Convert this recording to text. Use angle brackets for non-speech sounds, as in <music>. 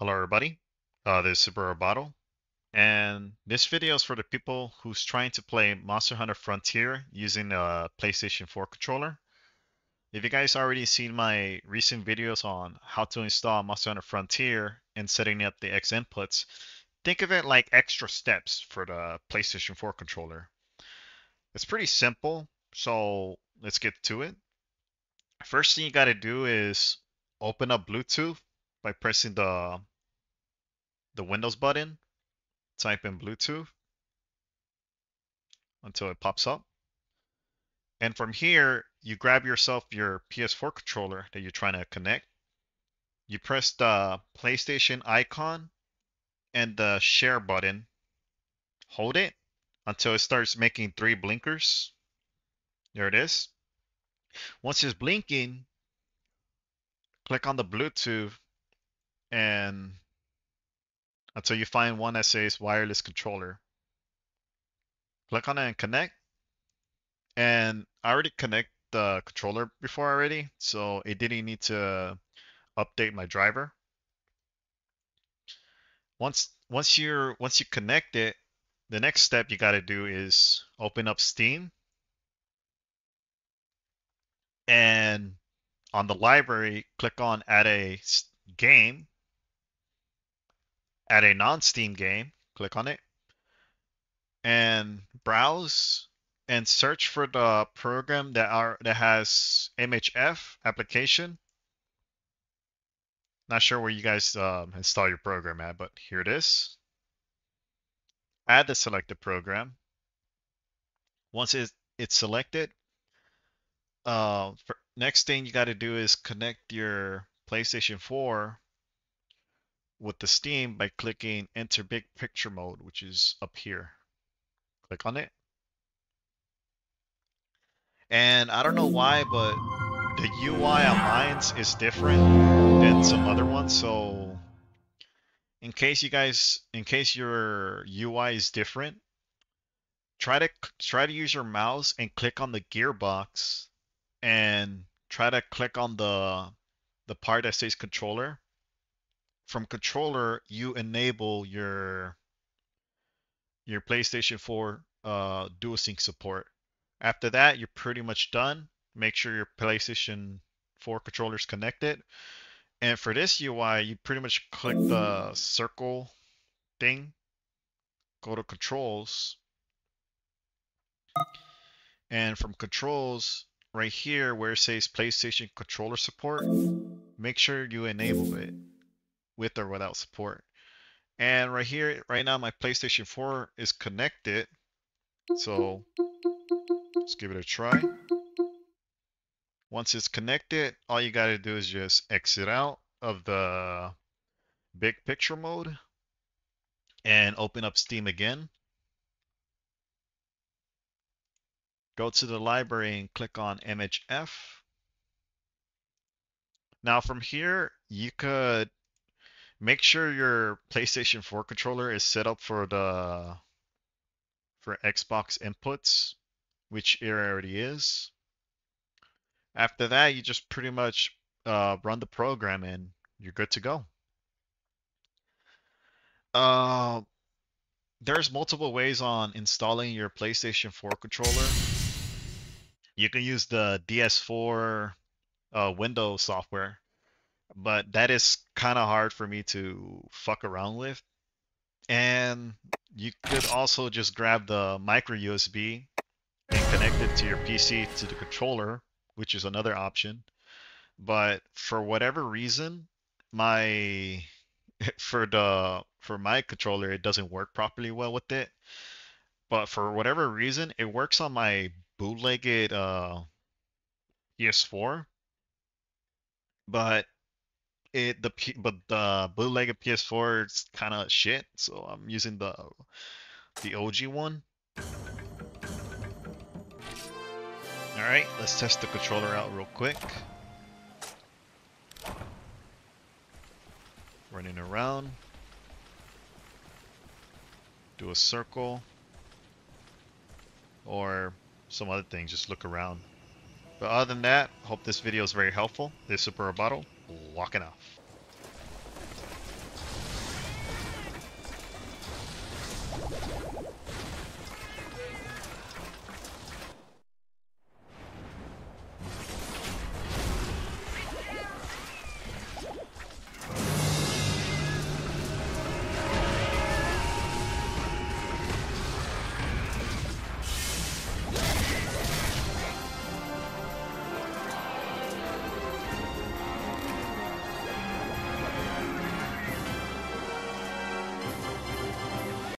Hello everybody, uh, this is Super Robato, and this video is for the people who's trying to play Monster Hunter Frontier using a PlayStation 4 controller. If you guys already seen my recent videos on how to install Monster Hunter Frontier and setting up the X inputs, think of it like extra steps for the PlayStation 4 controller. It's pretty simple, so let's get to it. First thing you got to do is open up Bluetooth by pressing the the Windows button, type in Bluetooth until it pops up. And from here, you grab yourself your PS4 controller that you're trying to connect. You press the PlayStation icon and the share button. Hold it until it starts making three blinkers. There it is. Once it's blinking, click on the Bluetooth and until you find one that says wireless controller. Click on it and connect. And I already connect the controller before already, so it didn't need to update my driver. Once once you're once you connect it, the next step you got to do is open up Steam. And on the library, click on add a game add a non-Steam game, click on it, and browse and search for the program that are that has MHF application. Not sure where you guys um, install your program at, but here it is. Add the selected program. Once it's, it's selected, uh, next thing you got to do is connect your PlayStation 4 with the Steam by clicking enter big picture mode, which is up here. Click on it. And I don't know why, but the UI on mine is different than some other ones. So in case you guys, in case your UI is different, try to try to use your mouse and click on the gearbox and try to click on the the part that says controller from controller, you enable your your PlayStation 4 uh, DualShock support. After that, you're pretty much done. Make sure your PlayStation 4 controller is connected. And for this UI, you pretty much click the circle thing, go to controls, and from controls, right here where it says PlayStation controller support, make sure you enable it with or without support. And right here, right now, my PlayStation 4 is connected. So let's give it a try. Once it's connected, all you got to do is just exit out of the big picture mode and open up Steam again. Go to the library and click on MHF. Now from here, you could make sure your PlayStation 4 controller is set up for the for Xbox inputs, which it already is. After that, you just pretty much uh, run the program and you're good to go. Uh, there's multiple ways on installing your PlayStation 4 controller. You can use the DS4 uh, Windows software but that is kind of hard for me to fuck around with. And you could also just grab the micro USB and connect it to your PC to the controller, which is another option. But for whatever reason, my <laughs> for the for my controller it doesn't work properly well with it. But for whatever reason, it works on my bootlegged uh, PS4. But it the but the bootleg PS4 is kind of shit, so I'm using the the OG one. All right, let's test the controller out real quick. Running around. Do a circle. Or some other things, just look around. But other than that, hope this video is very helpful. This is Super Robato walking off.